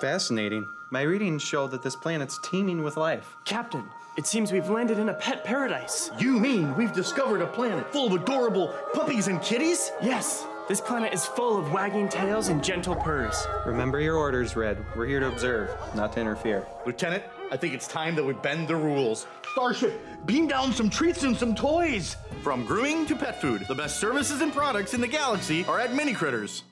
Fascinating. My readings show that this planet's teeming with life. Captain, it seems we've landed in a pet paradise. You mean we've discovered a planet full of adorable puppies and kitties? Yes, this planet is full of wagging tails and gentle purrs. Remember your orders, Red. We're here to observe, not to interfere. Lieutenant, I think it's time that we bend the rules. Starship, beam down some treats and some toys. From grooming to pet food, the best services and products in the galaxy are at Mini Critters.